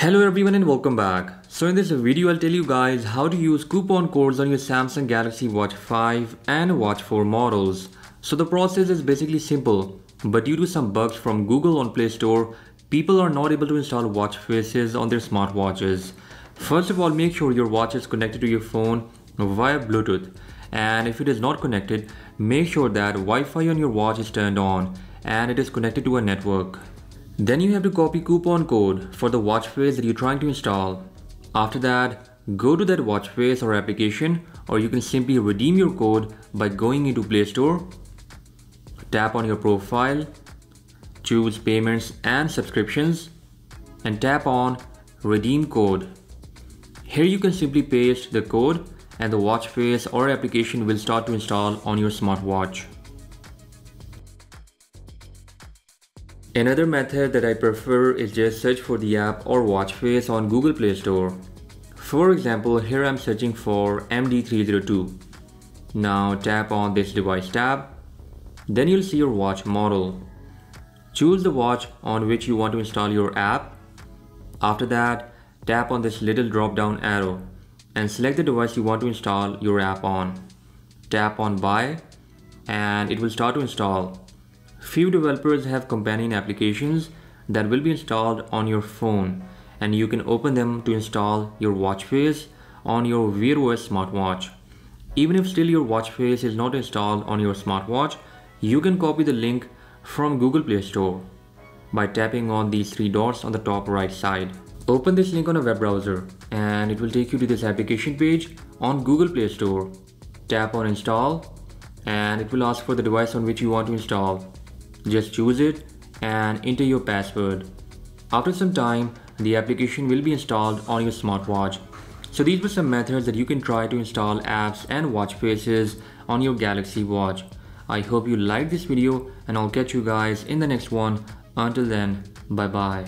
Hello everyone and welcome back. So in this video I'll tell you guys how to use coupon codes on your Samsung Galaxy Watch 5 and Watch 4 models. So the process is basically simple, but due to some bugs from Google on Play Store, people are not able to install watch faces on their smartwatches. First of all, make sure your watch is connected to your phone via Bluetooth. And if it is not connected, make sure that Wi-Fi on your watch is turned on and it is connected to a network. Then you have to copy coupon code for the watch face that you're trying to install. After that, go to that watch face or application or you can simply redeem your code by going into Play Store, tap on your profile, choose payments and subscriptions and tap on redeem code. Here you can simply paste the code and the watch face or application will start to install on your smartwatch. Another method that I prefer is just search for the app or watch face on Google Play Store. For example, here I'm searching for MD302. Now tap on this device tab. Then you'll see your watch model. Choose the watch on which you want to install your app. After that, tap on this little drop down arrow and select the device you want to install your app on. Tap on buy and it will start to install. Few developers have companion applications that will be installed on your phone and you can open them to install your watch face on your Wear OS smartwatch. Even if still your watch face is not installed on your smartwatch, you can copy the link from Google Play Store by tapping on these three dots on the top right side. Open this link on a web browser and it will take you to this application page on Google Play Store. Tap on install and it will ask for the device on which you want to install. Just choose it and enter your password. After some time, the application will be installed on your smartwatch. So these were some methods that you can try to install apps and watch faces on your Galaxy Watch. I hope you liked this video and I'll catch you guys in the next one. Until then, bye bye.